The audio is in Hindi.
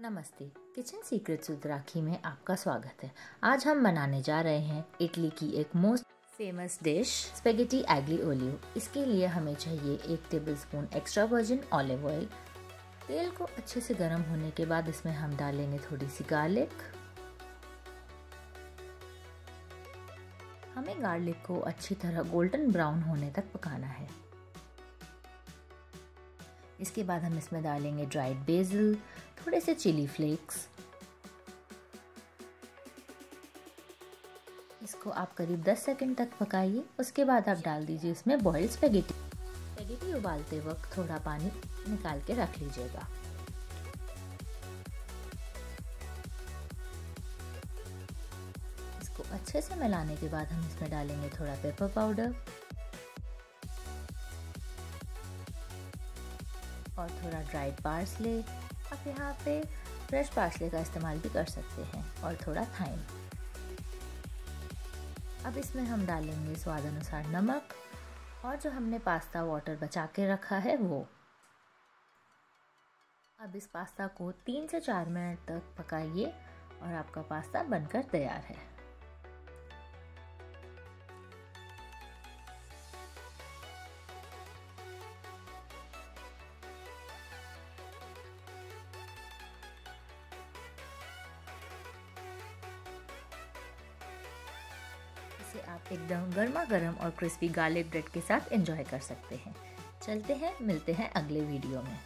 नमस्ते, किचन सीक्रेट विद राखी में आपका स्वागत है। आज हम बनाने जा रहे हैं इटली की एक most famous dish spaghetti aglio olio इसके लिए हमें चाहिए एक tablespoon extra virgin olive oil तेल को अच्छे से गर्म होने के बाद इसमें हम डालेंगे थोड़ी सी गार्लिक हमें गार्लिक को अच्छी तरह गोल्डन ब्राउन होने तक पकाना है। इसके बाद हम इसमें डालेंगे ड्राइड बेजल थोड़े से चिली फ्लेक्स इसको आप करीब 10 सेकंड तक पकाइए। उसके बाद आप डाल दीजिए इसमें बॉइल्ड स्पेगेटी स्पेगेटी उबालते वक्त थोड़ा पानी निकाल के रख लीजिएगा। इसको अच्छे से मिलाने के बाद हम इसमें डालेंगे थोड़ा पेपर पाउडर और थोड़ा ड्राइड पार्सले आप यहाँ पे फ्रेश पार्सले का इस्तेमाल भी कर सकते हैं और थोड़ा थाइम अब इसमें हम डालेंगे स्वाद अनुसार नमक और जो हमने पास्ता वाटर बचा के रखा है वो। अब इस पास्ता को तीन से चार मिनट तक पकाइए और आपका पास्ता बनकर तैयार है। इसे आप एकदम गर्मा गर्म और क्रिस्पी गार्लिक ब्रेड के साथ एंजॉय कर सकते हैं। चलते हैं, मिलते हैं अगले वीडियो में।